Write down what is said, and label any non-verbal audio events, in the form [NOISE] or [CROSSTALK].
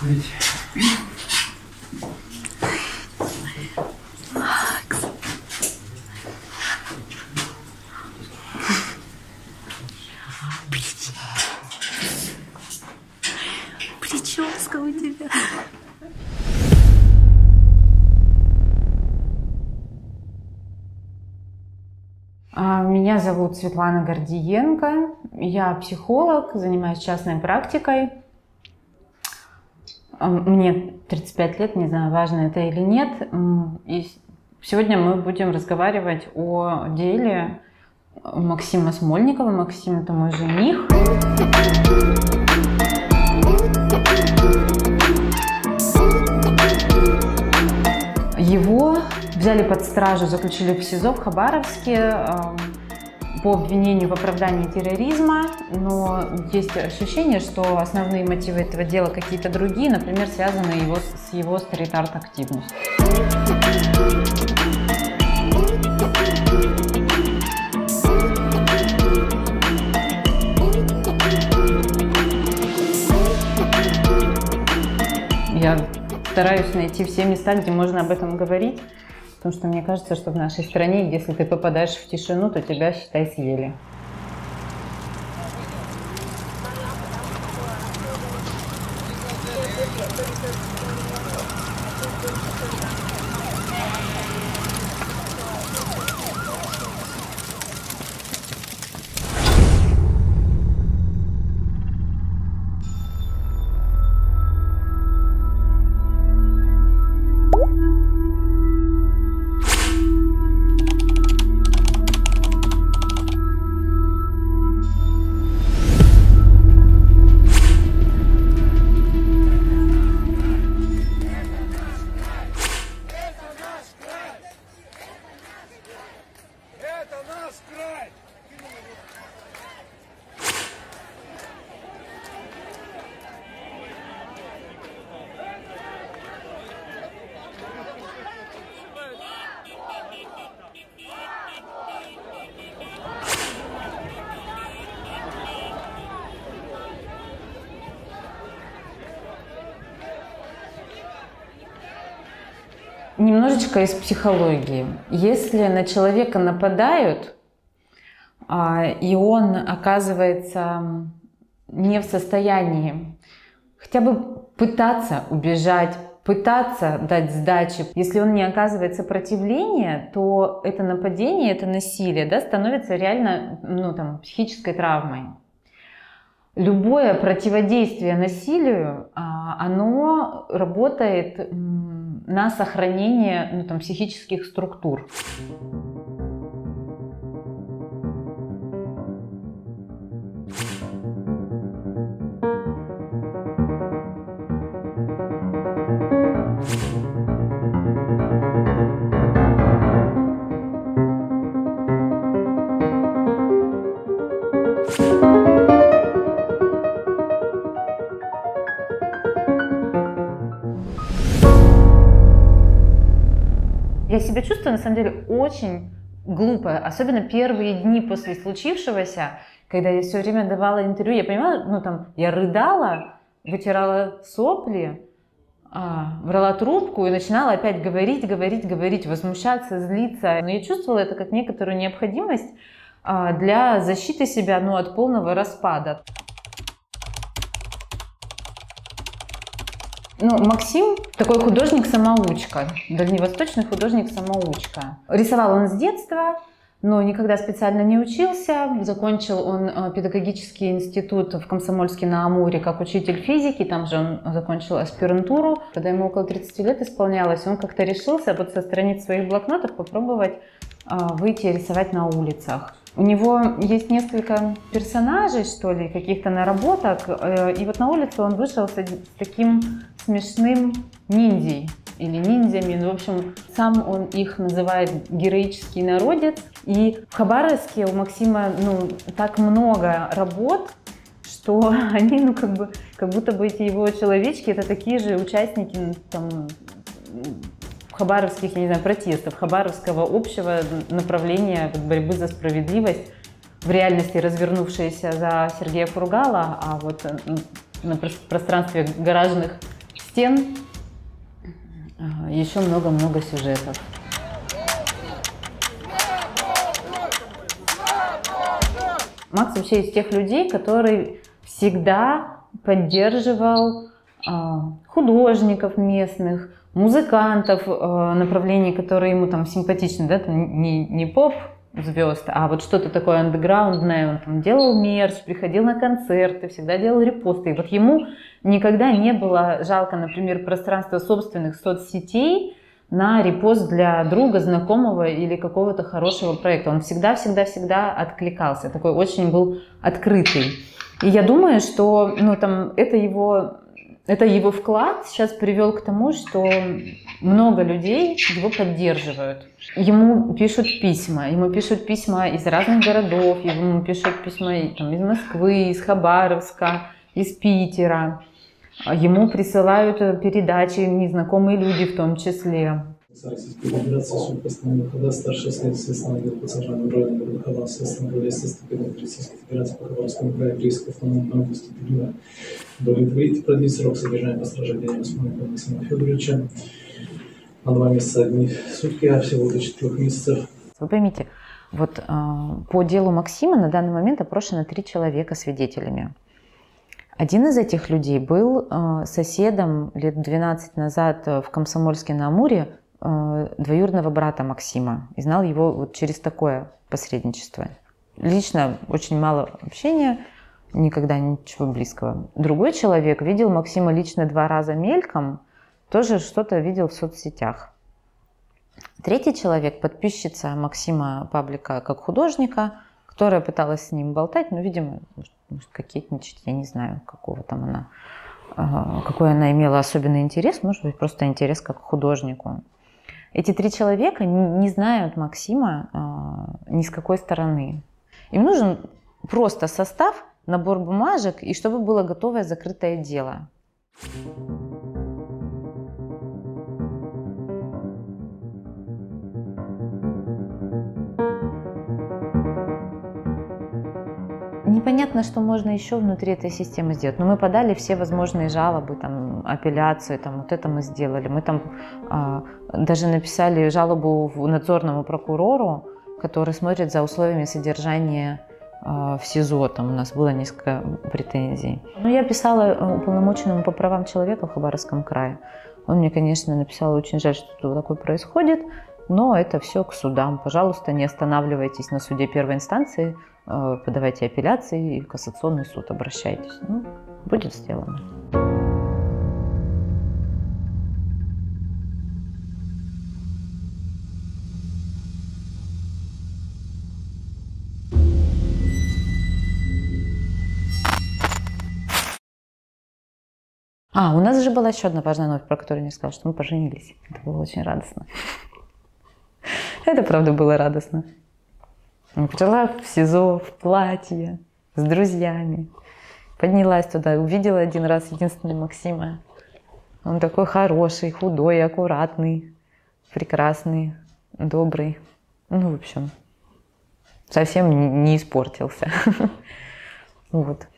курить. Прическа у тебя. А, Меня зовут Светлана Гордиенко. Я психолог, занимаюсь частной практикой. А, Мне 35 лет, не знаю, важно это или нет. И сегодня мы будем разговаривать о деле Максима Смольникова. Максим – это мой жених. Его взяли под стражу, заключили в СИЗО в Хабаровске по обвинению в оправдании терроризма, но есть ощущение, что основные мотивы этого дела какие-то другие, например, связаны его, с его стрит-арт активностью. Я стараюсь найти все места, где можно об этом говорить, потому что мне кажется, что в нашей стране, если ты попадаешь в тишину, то тебя, считай, съели. Немножечко из психологии. Если на человека нападают, а, и он оказывается не в состоянии хотя бы пытаться убежать, пытаться дать сдачи, если он не оказывает сопротивления, то это нападение, это насилие да, становится реально ну, там, психической травмой. Любое противодействие насилию, а, оно работает на сохранение ну, там, психических структур. Себя чувствую, на самом деле, очень глупо, особенно первые дни после случившегося, когда я все время давала интервью, я понимала, ну там, я рыдала, вытирала сопли, а, брала трубку и начинала опять говорить, говорить, говорить, возмущаться, злиться. Но я чувствовала это как некоторую необходимость а, для защиты себя ну, от полного распада. Ну, Максим такой художник-самоучка, дальневосточный художник-самоучка. Рисовал он с детства, но никогда специально не учился. Закончил он э, педагогический институт в Комсомольске на Амуре как учитель физики, там же он закончил аспирантуру. Когда ему около 30 лет исполнялось, он как-то решился вот со страниц своих блокнотов попробовать э, выйти рисовать на улицах. У него есть несколько персонажей, что ли, каких-то наработок, э, и вот на улице он вышел с таким смешным ниндзей или ниндзями. Ну, в общем, сам он их называет героический народец. И в Хабаровске у Максима ну, так много работ, что [LAUGHS] они, ну, как бы, как будто бы эти его человечки, это такие же участники ну, там, хабаровских, я не знаю, протестов, хабаровского общего направления борьбы за справедливость, в реальности развернувшиеся за Сергея Фургала, а вот на прос- пространстве гаражных стен а, еще много-много сюжетов. Макс вообще из тех людей, который всегда поддерживал э, художников местных, музыкантов, э, направлений, которые ему там симпатичны, да, там не, не поп звезд, а вот что-то такое андеграундное, он там делал мерч, приходил на концерты, всегда делал репосты. И вот ему никогда не было жалко, например, пространства собственных соцсетей, на репост для друга, знакомого или какого-то хорошего проекта. Он всегда-всегда-всегда откликался, такой очень был открытый. И я думаю, что ну, там, это, его, это его вклад сейчас привел к тому, что много людей его поддерживают. Ему пишут письма, ему пишут письма из разных городов, ему пишут письма там, из Москвы, из Хабаровска, из Питера. Ему присылают передачи незнакомые люди в том числе. Российской Федерации суд постановил старшего следственного отдела по Центральному району города Хабар, следственного роли Следственного Российской Федерации по Хабаровскому краю Киевской автономной области Петлюра. Удовлетворить продлить срок содержания по страждения Османика Максима Федоровича на два месяца одни сутки, а всего до четырех месяцев. Вы поймите, вот э, по делу Максима на данный момент опрошено три человека свидетелями. Один из этих людей был э, соседом лет 12 назад в Комсомольске на Амуре двоюродного брата Максима и знал его вот через такое посредничество. Лично очень мало общения, никогда ничего близкого. Другой человек видел Максима лично два раза мельком, тоже что-то видел в соцсетях. Третий человек, подписчица Максима Паблика как художника, которая пыталась с ним болтать, но, видимо, может, кокетничать, я не знаю, какого там она, а, какой она имела особенный интерес, может быть, просто интерес как художнику. Эти три человека не знают Максима а, ни с какой стороны. Им нужен просто состав, набор бумажек, и чтобы было готовое закрытое дело. Непонятно, что можно еще внутри этой системы сделать. Но мы подали все возможные жалобы, там, апелляции, там, вот это мы сделали. Мы там а, даже написали жалобу надзорному прокурору, который смотрит за условиями содержания а, в СИЗО. Там у нас было несколько претензий. Но я писала э, уполномоченному по правам человека в Хабаровском крае. Он мне, конечно, написал, очень жаль, что такое происходит, но это все к судам. Пожалуйста, не останавливайтесь на суде первой инстанции, Э, подавайте апелляции и в кассационный суд обращайтесь. Ну, будет сделано. А, у нас же была еще одна важная новость, про которую я сказала, что мы поженились. Это было очень радостно. Это правда было радостно. Пришла в СИЗО в платье с друзьями. Поднялась туда, увидела один раз единственный Максима. Он такой хороший, худой, аккуратный, прекрасный, добрый. Ну, в общем, совсем не испортился. [LAUGHS] Вот.